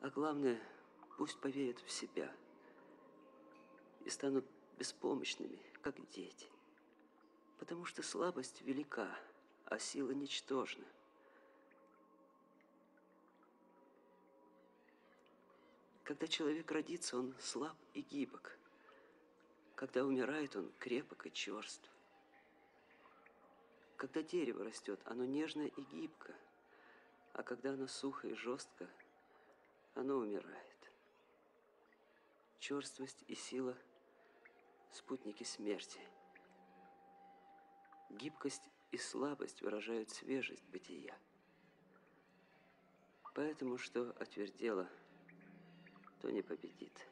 А главное, пусть поверят в себя и станут беспомощными, как дети. Потому что слабость велика, а сила ничтожна. Когда человек родится, он слаб и гибок. Когда умирает, он крепок и черств. Когда дерево растет, оно нежно и гибко, а когда оно сухо и жестко, оно умирает. Черствость и сила – спутники смерти. Гибкость и слабость выражают свежесть бытия. Поэтому, что отвердело – то не победит.